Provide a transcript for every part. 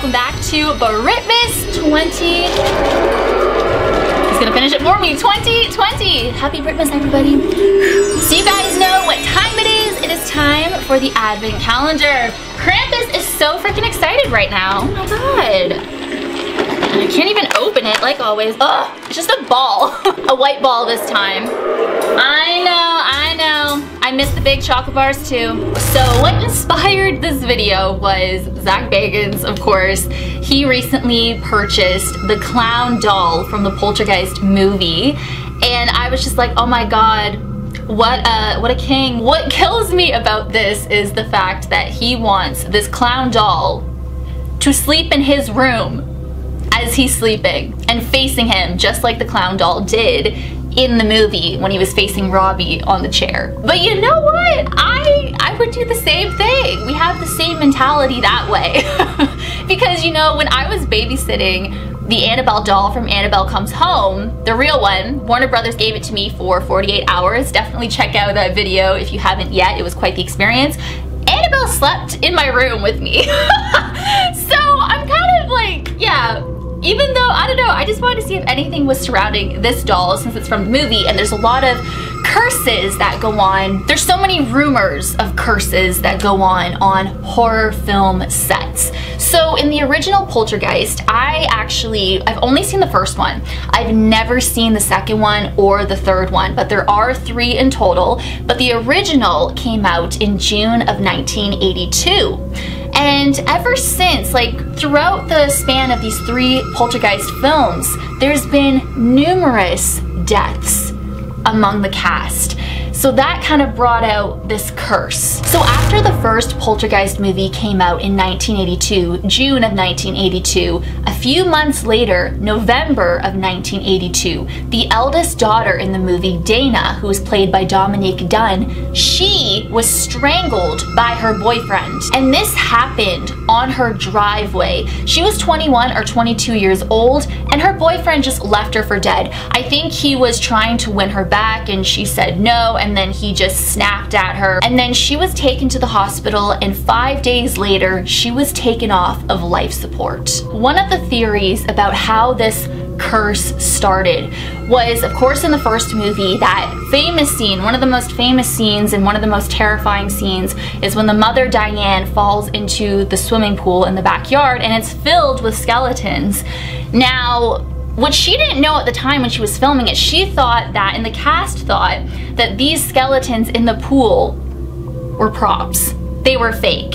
welcome back to Britmas 20. He's gonna finish it for me, 2020. Happy Britmas, everybody. So you guys know what time it is. It is time for the advent calendar. Krampus is so freaking excited right now. Oh my god. I can't even open it like always. Ugh, it's just a ball. a white ball this time. I know, I know. I missed the big chocolate bars too. So what inspired this video was Zak Bagans, of course. He recently purchased the clown doll from the Poltergeist movie. And I was just like, oh my god, what a, what a king. What kills me about this is the fact that he wants this clown doll to sleep in his room as he's sleeping and facing him just like the clown doll did in the movie when he was facing Robbie on the chair. But you know what? I I would do the same thing. We have the same mentality that way. because you know, when I was babysitting the Annabelle doll from Annabelle Comes Home, the real one, Warner Brothers gave it to me for 48 hours. Definitely check out that video if you haven't yet. It was quite the experience. Annabelle slept in my room with me. so I'm kind of like, yeah, even though, I don't know, I just wanted to see if anything was surrounding this doll since it's from the movie and there's a lot of curses that go on. There's so many rumors of curses that go on on horror film sets. So in the original Poltergeist, I actually, I've only seen the first one. I've never seen the second one or the third one, but there are three in total. But the original came out in June of 1982. And ever since, like throughout the span of these three poltergeist films, there's been numerous deaths among the cast. So that kind of brought out this curse. So after the first Poltergeist movie came out in 1982, June of 1982, a few months later, November of 1982, the eldest daughter in the movie, Dana, who was played by Dominique Dunne, she was strangled by her boyfriend. And this happened on her driveway. She was 21 or 22 years old and her boyfriend just left her for dead. I think he was trying to win her back and she said no and then he just snapped at her. And then she was taken to the hospital and five days later, she was taken off of life support. One of the theories about how this curse started was of course in the first movie that famous scene one of the most famous scenes and one of the most terrifying scenes is when the mother Diane falls into the swimming pool in the backyard and it's filled with skeletons now what she didn't know at the time when she was filming it, she thought that, and the cast thought, that these skeletons in the pool were props. They were fake.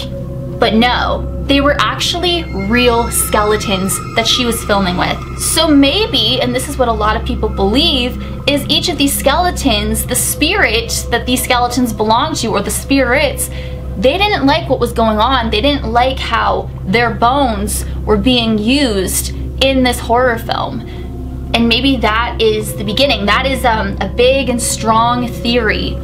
But no, they were actually real skeletons that she was filming with. So maybe, and this is what a lot of people believe, is each of these skeletons, the spirit that these skeletons belong to, or the spirits, they didn't like what was going on. They didn't like how their bones were being used in this horror film. And maybe that is the beginning. That is um, a big and strong theory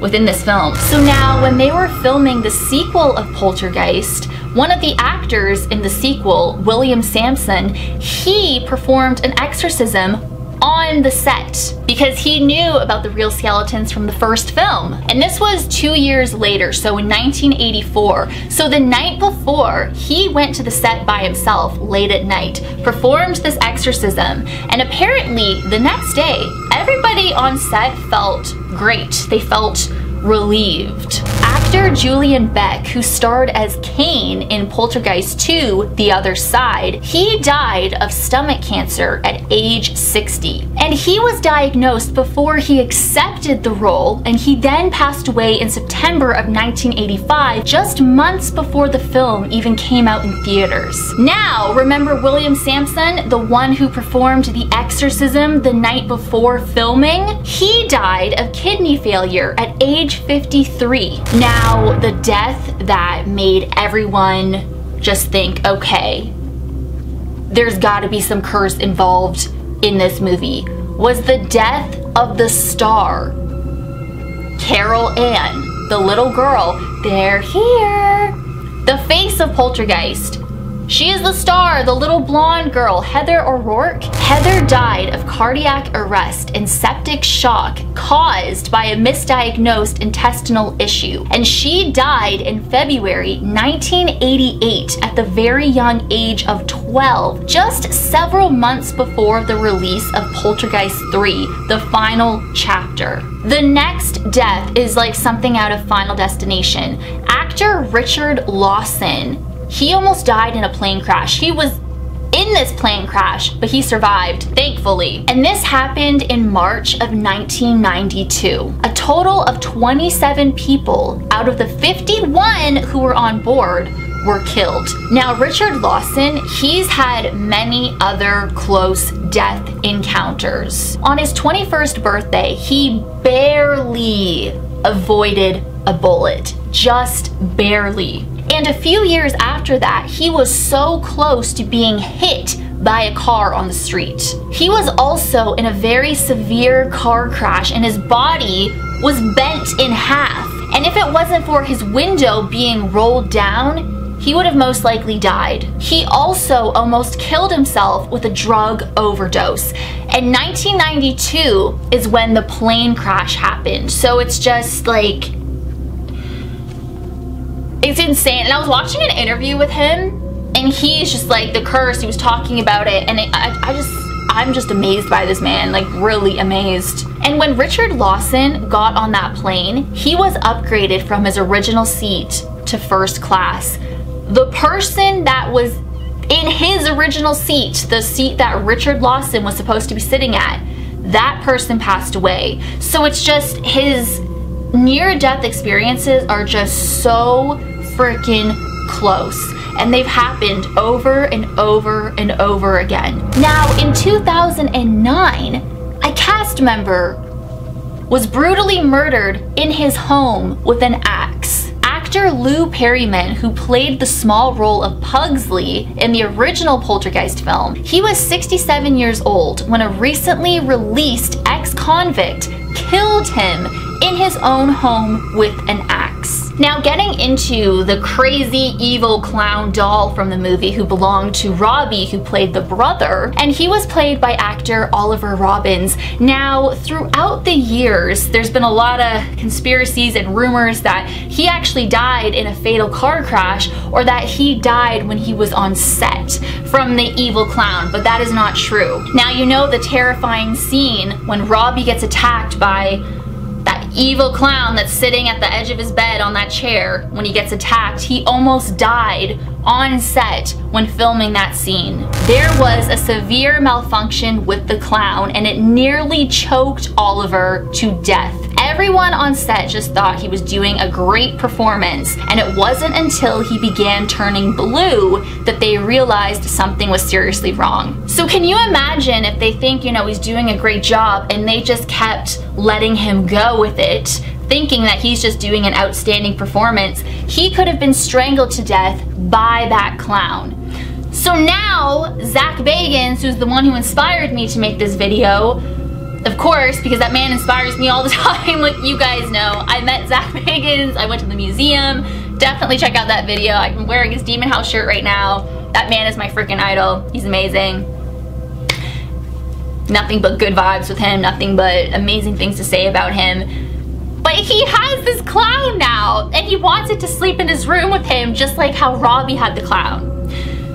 within this film. So now when they were filming the sequel of Poltergeist, one of the actors in the sequel, William Sampson, he performed an exorcism on the set because he knew about the real skeletons from the first film. And this was two years later, so in 1984. So the night before, he went to the set by himself late at night, performed this exorcism, and apparently the next day, everybody on set felt great. They felt relieved. Actor Julian Beck, who starred as Kane in Poltergeist 2, The Other Side, he died of stomach cancer at age 60. And he was diagnosed before he accepted the role, and he then passed away in September of 1985, just months before the film even came out in theaters. Now, remember William Sampson, the one who performed the exorcism the night before filming? He died of kidney failure at age 53. Now, the death that made everyone just think, okay, there's gotta be some curse involved in this movie, was the death of the star, Carol Ann, the little girl. They're here. The face of Poltergeist She is the star, the little blonde girl, Heather O'Rourke. Heather died of cardiac arrest and septic shock caused by a misdiagnosed intestinal issue. And she died in February 1988 at the very young age of 12, just several months before the release of Poltergeist 3, the final chapter. The next death is like something out of Final Destination. Actor Richard Lawson he almost died in a plane crash. He was in this plane crash, but he survived, thankfully. And this happened in March of 1992. A total of 27 people out of the 51 who were on board were killed. Now, Richard Lawson, he's had many other close death encounters. On his 21st birthday, he barely avoided a bullet. Just barely. And a few years after that, he was so close to being hit by a car on the street. He was also in a very severe car crash and his body was bent in half. And if it wasn't for his window being rolled down, he would have most likely died. He also almost killed himself with a drug overdose. And 1992 is when the plane crash happened. So it's just like it's insane. And I was watching an interview with him and he's just like the curse. He was talking about it and it, I, I just, I'm just amazed by this man, like really amazed. And when Richard Lawson got on that plane, he was upgraded from his original seat to first class. The person that was in his original seat, the seat that Richard Lawson was supposed to be sitting at, that person passed away. So it's just his near death experiences are just so freaking close and they've happened over and over and over again. Now, in 2009, a cast member was brutally murdered in his home with an axe. Actor Lou Perryman, who played the small role of Pugsley in the original Poltergeist film, he was 67 years old when a recently released ex-convict killed him in his own home with an axe. Now getting into the crazy evil clown doll from the movie who belonged to Robbie who played the brother and he was played by actor Oliver Robbins. Now throughout the years there's been a lot of conspiracies and rumors that he actually died in a fatal car crash or that he died when he was on set from the evil clown but that is not true. Now you know the terrifying scene when Robbie gets attacked by evil clown that's sitting at the edge of his bed on that chair when he gets attacked, he almost died on set when filming that scene. There was a severe malfunction with the clown and it nearly choked Oliver to death. Everyone on set just thought he was doing a great performance and it wasn't until he began turning blue that they realized something was seriously wrong. So can you imagine if they think, you know, he's doing a great job and they just kept letting him go with it, thinking that he's just doing an outstanding performance, he could have been strangled to death by that clown. So now, Zak Bagans, who's the one who inspired me to make this video, of course, because that man inspires me all the time, like you guys know, I met Zak Bagans, I went to the museum, definitely check out that video. I'm wearing his Demon House shirt right now. That man is my freaking idol. He's amazing. Nothing but good vibes with him, nothing but amazing things to say about him. But he has this clown now, and he wants it to sleep in his room with him, just like how Robbie had the clown.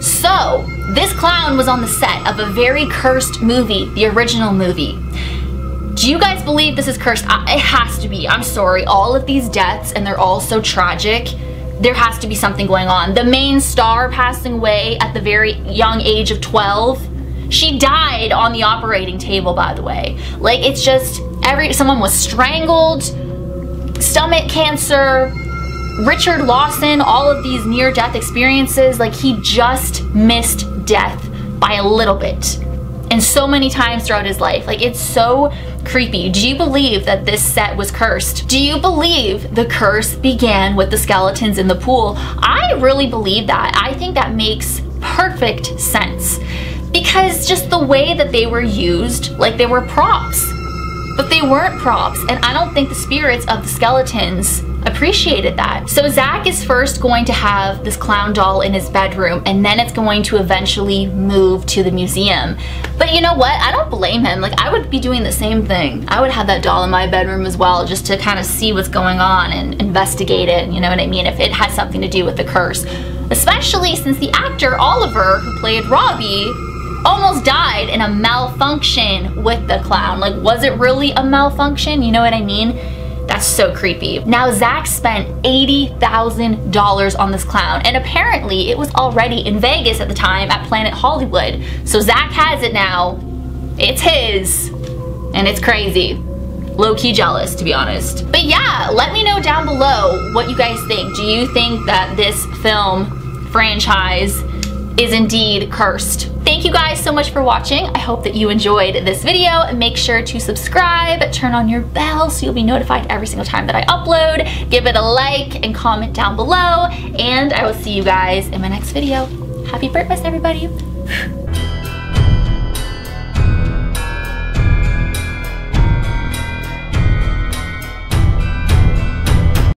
So, this clown was on the set of a very cursed movie, the original movie. Do you guys believe this is cursed? It has to be. I'm sorry. All of these deaths, and they're all so tragic, there has to be something going on. The main star passing away at the very young age of 12. She died on the operating table, by the way. Like, it's just, every someone was strangled, stomach cancer, Richard Lawson, all of these near-death experiences, like, he just missed death by a little bit and so many times throughout his life. Like it's so creepy. Do you believe that this set was cursed? Do you believe the curse began with the skeletons in the pool? I really believe that. I think that makes perfect sense because just the way that they were used, like they were props. But they weren't props, and I don't think the spirits of the skeletons appreciated that. So Zak is first going to have this clown doll in his bedroom and then it's going to eventually move to the museum. But you know what? I don't blame him. Like I would be doing the same thing. I would have that doll in my bedroom as well just to kind of see what's going on and investigate it, you know what I mean, if it has something to do with the curse. Especially since the actor Oliver, who played Robbie, almost died in a malfunction with the clown. Like, was it really a malfunction? You know what I mean? That's so creepy. Now, Zak spent $80,000 on this clown, and apparently it was already in Vegas at the time at Planet Hollywood. So Zak has it now. It's his, and it's crazy. Low-key jealous, to be honest. But yeah, let me know down below what you guys think. Do you think that this film franchise is indeed cursed? Thank you guys so much for watching. I hope that you enjoyed this video. Make sure to subscribe, turn on your bell so you'll be notified every single time that I upload. Give it a like and comment down below. And I will see you guys in my next video. Happy birthday, everybody.